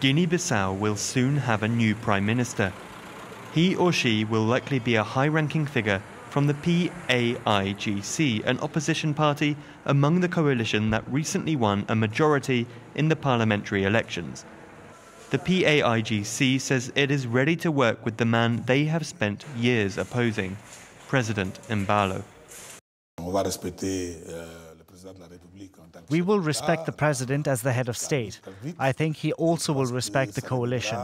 Guinea-Bissau will soon have a new prime minister. He or she will likely be a high-ranking figure from the PAIGC, an opposition party among the coalition that recently won a majority in the parliamentary elections. The PAIGC says it is ready to work with the man they have spent years opposing, President Embalo. We will respect the president as the head of state. I think he also will respect the coalition.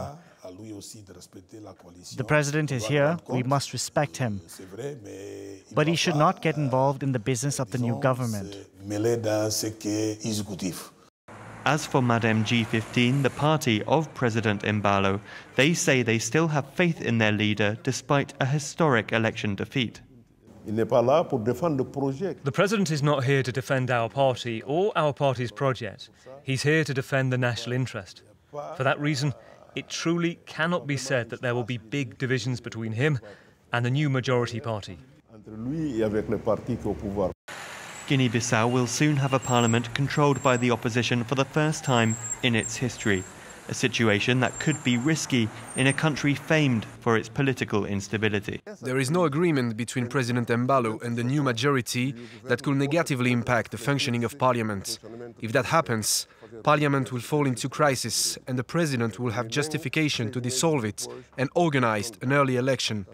The president is here, we must respect him. But he should not get involved in the business of the new government. As for Madem G15, the party of President Embalo, they say they still have faith in their leader despite a historic election defeat. The president is not here to defend our party or our party's project. He's here to defend the national interest. For that reason, it truly cannot be said that there will be big divisions between him and the new majority party. Guinea-Bissau will soon have a parliament controlled by the opposition for the first time in its history, a situation that could be risky in a country famed for its political instability. There is no agreement between President Embalo and the new majority that could negatively impact the functioning of parliament. If that happens, parliament will fall into crisis and the president will have justification to dissolve it and organize an early election.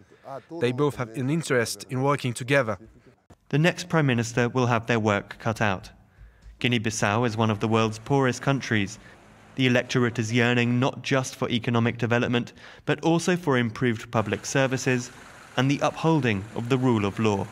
They both have an interest in working together. The next prime minister will have their work cut out. Guinea-Bissau is one of the world's poorest countries the electorate is yearning not just for economic development, but also for improved public services and the upholding of the rule of law.